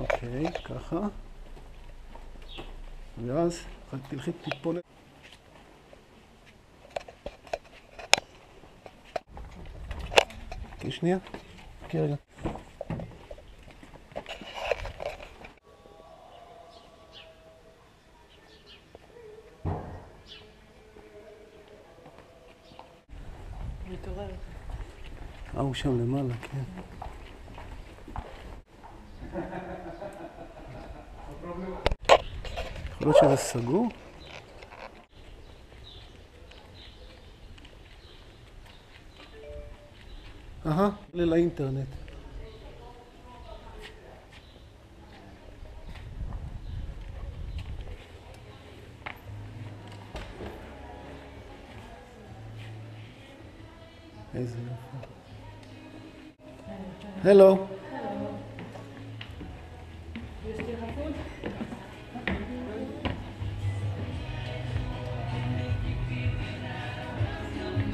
אוקיי, ככה. ואז רק תלכי טיפונת. חכי שנייה. חכי רגע. אה, הוא שם למעלה, כן. להיות שזה סגור? אהה, עולה לאינטרנט. איזה יופי. הלו.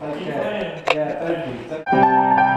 Okay. Yeah, thank you. Thank you.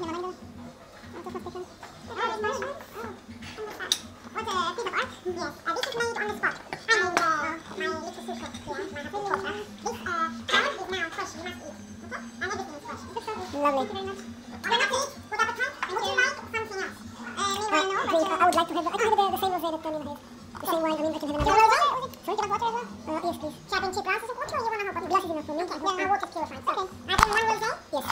Oh, oh, Lovely. Thank you very much. Well, that's it. Good appetite. And would you like something else? Meanwhile, no, please, I would like to have, I can have the, the same rosé that Tony has. The same wine, I mean, I can have Do you want rosé? Sorry, do you want water as well? Uh, yes, please. Should I bring two glasses of water or you want a whole bottle? Glass is enough for me. Okay, well, our water's purified. Okay. I bring one rosé? Yes.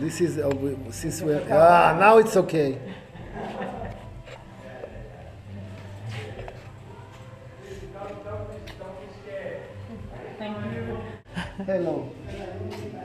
This is, uh, we- since we're, ah, now it's okay. Hello. It was great.